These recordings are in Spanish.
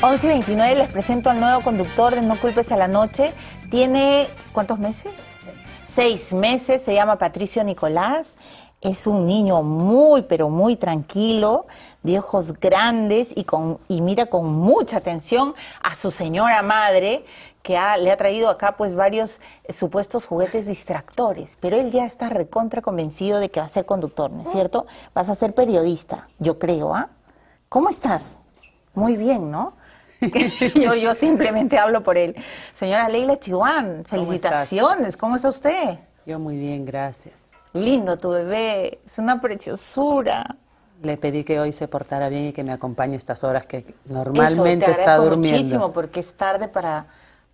11 y 29 les presento al nuevo conductor de No Culpes a la Noche. Tiene, ¿cuántos meses? Seis. meses, se llama Patricio Nicolás. Es un niño muy, pero muy tranquilo, de ojos grandes y, con, y mira con mucha atención a su señora madre, que le ha traído acá pues varios eh, supuestos juguetes distractores. Pero él ya está recontra convencido de que va a ser conductor, ¿no es cierto? Vas a ser periodista, yo creo, ¿ah? ¿Cómo estás? Muy bien, ¿no? yo, yo simplemente hablo por él. Señora Leila Chihuán, felicitaciones. ¿Cómo, está usted? Yo muy bien, gracias. Lindo tu bebé, es una preciosura. Le pedí que hoy se portara bien y que me acompañe estas horas que normalmente está durmiendo. muchísimo porque es tarde para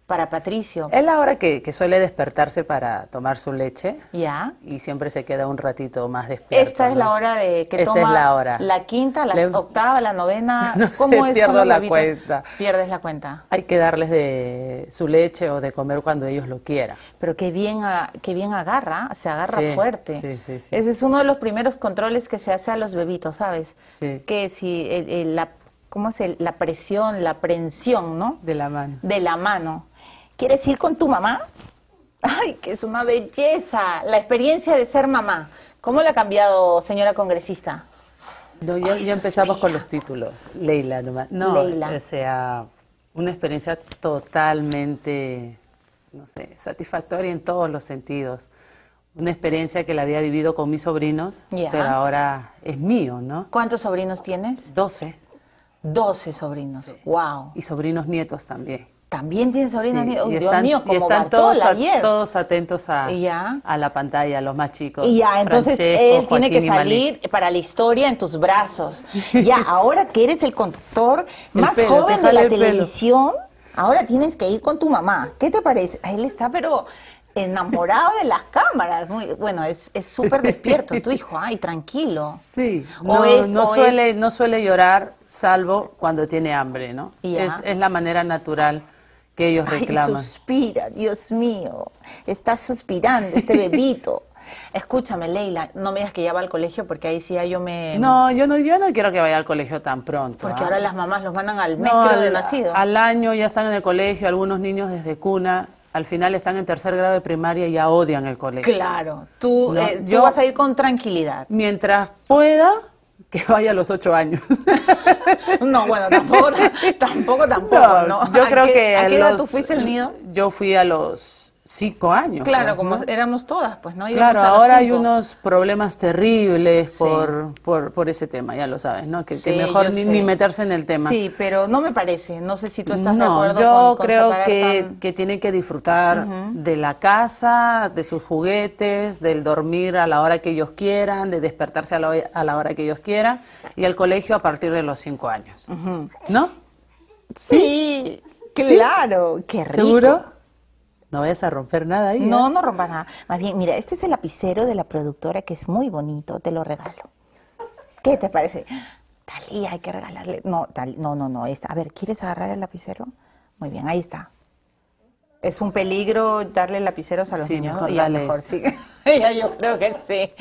para Patricio. Es la hora que, suele despertarse para tomar su leche. Ya. Y siempre se queda un ratito más despierto. Esta es la hora de que Esta es la hora. La quinta, la octava, la novena. No ¿Cómo es? pierdo la cuenta. Pierdes la cuenta. Hay que darles de su leche o de comer cuando ellos lo quieran. Pero qué bien, qué bien agarra, se agarra fuerte. Sí, sí, sí. Ese es uno de los primeros controles que se hace a los bebitos, ¿sabes? Sí. Que si la, ¿cómo es la presión, la prensión, ¿no? De la mano. De la mano ¿Quieres ir con tu mamá? Ay, que es una belleza. La experiencia de ser mamá. ¿Cómo la ha cambiado, señora congresista? No, ya, empezamos con los títulos. Leila nomás. No, o sea, una experiencia totalmente, no sé, satisfactoria en todos los sentidos. Una experiencia que la había vivido con mis sobrinos, pero ahora es mío, ¿no? ¿Cuántos sobrinos tienes? Doce. Doce sobrinos. Wow. Y sobrinos nietos también. También tiene sobrinos y están, Dios mío, están todos, todos atentos a, a la pantalla, los más chicos. Y ya, entonces él tiene que salir para la historia en tus brazos. ya, ahora que eres el conductor más joven de la televisión, ahora tienes que ir con tu mamá. ¿Qué te parece? Él está, pero enamorado de las cámaras. Muy, bueno, es súper despierto tu hijo, ay, tranquilo. Sí, no, suele, no suele llorar, salvo cuando tiene hambre, ¿no? Es, es la manera natural que ellos reclaman. Ay, suspira, Dios mío, está suspirando este bebito. Escúchame, Leila, no me digas que ya va al colegio porque ahí sí yo me... No, yo no, yo no quiero que vaya al colegio tan pronto. Porque ahora las mamás los mandan al mes de nacido. Al año ya están en el colegio, algunos niños desde cuna, al final están en tercer grado de primaria y ya odian el colegio. Claro, tú, eh, tú vas a ir con tranquilidad. Mientras pueda, que vaya a los ocho años. no, bueno, tampoco, tampoco, tampoco. No, Yo creo que ¿a qué edad tú fuiste el nido? Yo fui a los cinco años. Claro, como éramos todas, pues, ¿no? claro, ahora hay unos problemas terribles por, por, ese tema, ya lo sabes, ¿no? Que, mejor ni, meterse en el tema. Sí, pero no me parece, no sé si tú estás de acuerdo yo creo que, que tienen que disfrutar de la casa, de sus juguetes, del dormir a la hora que ellos quieran, de despertarse a la, a la hora que ellos quieran, y al colegio a partir de los cinco años, ¿no? Sí, claro, qué rico. ¿Seguro? No vayas a romper nada ahí. No, ¿eh? no rompas nada. Más bien, mira, este es el lapicero de la productora que es muy bonito, te lo regalo. ¿Qué te parece? Talía, hay que regalarle. No, tal, no, no, no. A ver, ¿quieres agarrar el lapicero? Muy bien, ahí está. Es un peligro darle lapiceros a los niños. Mejor, dale mejor sí. ya, yo creo que sí.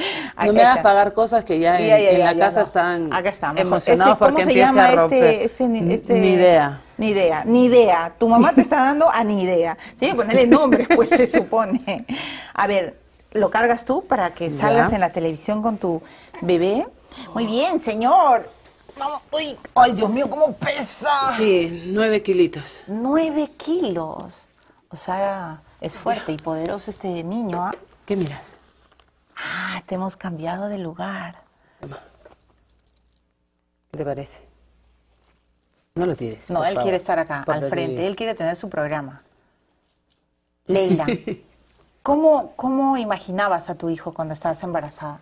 no me hagas pagar cosas que ya en, la casa están Acá emocionados este, porque empiece a romper. Este, este, este, ni idea. Ni idea, ni idea. Tu mamá te está dando a ni idea. Tiene que ponerle nombre, pues se supone. A ver, ¿lo cargas tú para que salgas en la televisión con tu bebé? Muy bien, señor. Vamos, uy, ay, Dios mío, ¿cómo pesa? Sí, nueve kilitos. Nueve kilos. O sea, es fuerte y poderoso este niño, ¿ah? ¿Qué miras? Ah, te hemos cambiado de lugar. ¿Qué te parece? No lo tires. No, él quiere estar acá, al frente. Él quiere tener su programa. Leila, ¿cómo, ¿cómo imaginabas a tu hijo cuando estabas embarazada?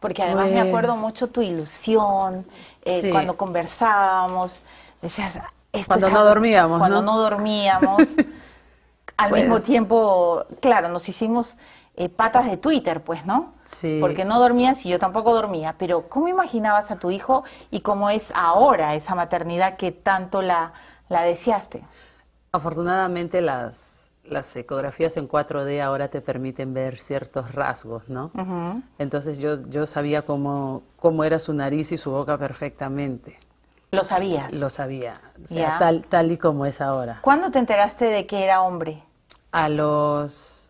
Porque además me acuerdo mucho tu ilusión, eh, cuando conversábamos, decías... Esto cuando no dormíamos, Cuando no, dormíamos. al mismo pues tiempo, claro, nos hicimos eh, patas de Twitter, pues, ¿no? Sí. Porque no dormías y yo tampoco dormía. Pero, ¿cómo imaginabas a tu hijo y cómo es ahora esa maternidad que tanto la, la deseaste? Afortunadamente, las, las ecografías en 4D ahora te permiten ver ciertos rasgos, ¿no? Entonces, yo, yo sabía cómo, cómo era su nariz y su boca perfectamente. ¿Lo sabías? Lo sabía, tal, tal y como es ahora. ¿Cuándo te enteraste de que era hombre? A los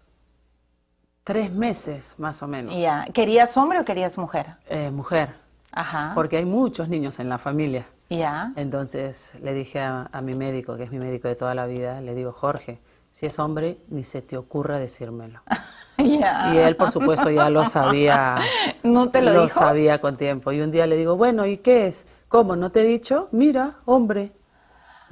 tres meses, más o menos. Ya. ¿Querías hombre o querías mujer? Eh, mujer. Ajá. Porque hay muchos niños en la familia. Ya. Entonces le dije a, mi médico, que es mi médico de toda la vida, le digo, Jorge, si es hombre, ni se te ocurra decírmelo. Y él, por supuesto, ya lo sabía. ¿No te lo, lo sabía con tiempo. Y un día le digo, bueno, ¿y qué es? ¿Cómo? ¿No te he dicho? Mira, hombre.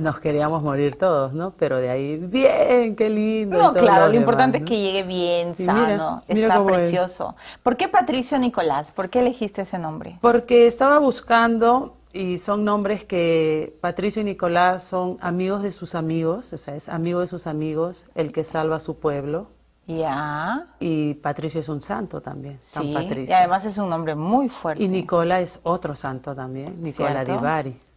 Nos queríamos morir todos, ¿no? Pero de ahí, bien, qué lindo. No, claro, lo, importante es que llegue bien, sano, está precioso. ¿Por qué Patricio Nicolás? ¿Por qué elegiste ese nombre? Porque estaba buscando, y son nombres que Patricio y Nicolás son amigos de sus amigos, o sea, es amigo de sus amigos, el que salva a su pueblo. Ya. Y Patricio es un santo también, sí, Y además es un nombre muy fuerte. Y Nicola es otro santo también, Nicola de Bari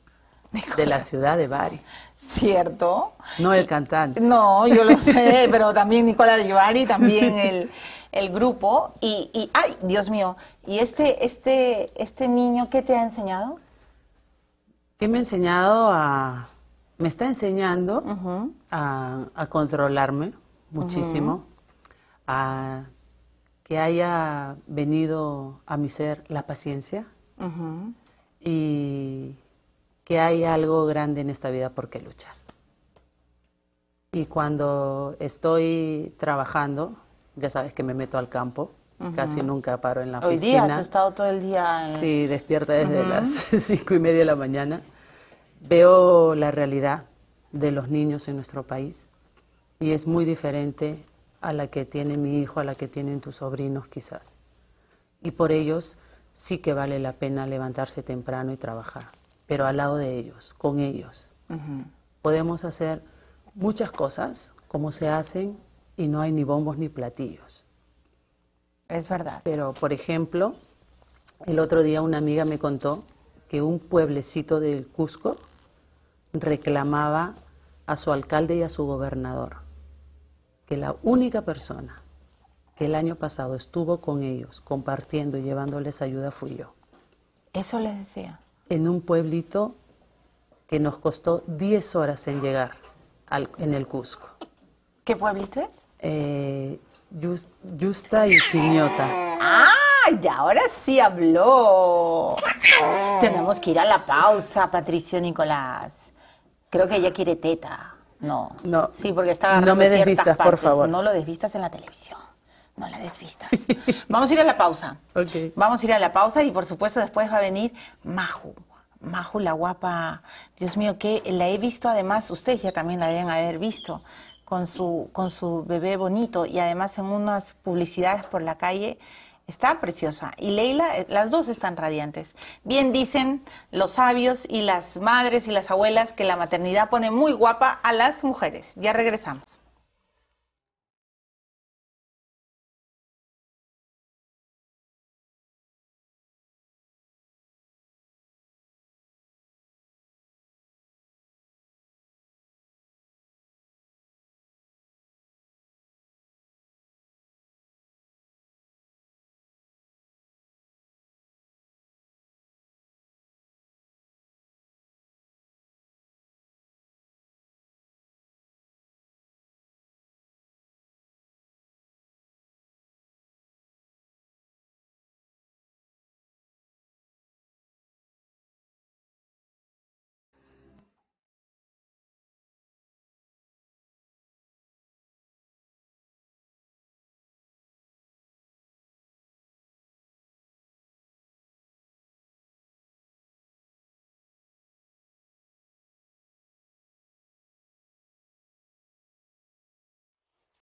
de la ciudad de Bari. ¿Cierto? No el cantante. No, yo lo sé, pero también Nicola de Bari, también el, grupo. Y, y, ay, Dios mío, ¿y este, este, este niño qué te ha enseñado? ¿Qué me ha enseñado a... Me está enseñando a, controlarme muchísimo, a que haya venido a mi ser la paciencia y que hay algo grande en esta vida por qué luchar. Y cuando estoy trabajando, ya sabes que me meto al campo, casi nunca paro en la oficina. Hoy día has estado todo el día. En... Sí, despierta desde las cinco y media de la mañana. Veo la realidad de los niños en nuestro país y es muy diferente a la que tiene mi hijo, a la que tienen tus sobrinos quizás. Y por ellos sí que vale la pena levantarse temprano y trabajar pero al lado de ellos, con ellos. Podemos hacer muchas cosas como se hacen y no hay ni bombos ni platillos. Es verdad. Pero, por ejemplo, el otro día una amiga me contó que un pueblecito del Cusco reclamaba a su alcalde y a su gobernador que la única persona que el año pasado estuvo con ellos compartiendo y llevándoles ayuda fui yo. Eso les decía en un pueblito que nos costó 10 horas en llegar en el Cusco. ¿Qué pueblito es? Eh, Justa y Quiñota. ¡Ah! Y ahora sí habló. Tenemos que ir a la pausa, Patricio Nicolás. Creo que ella quiere teta. No. No. Sí, porque está No me desvistas, por favor. No lo desvistas en la televisión. No la desvistas. Vamos a ir a la pausa. Vamos a ir a la pausa y por supuesto después va a venir Maju. Maju, la guapa. Dios mío, que la he visto además, ustedes ya también la deben haber visto, con su, con su bebé bonito y además en unas publicidades por la calle. Está preciosa. Y Leila, eh, las dos están radiantes. Bien dicen los sabios y las madres y las abuelas que la maternidad pone muy guapa a las mujeres. Ya regresamos.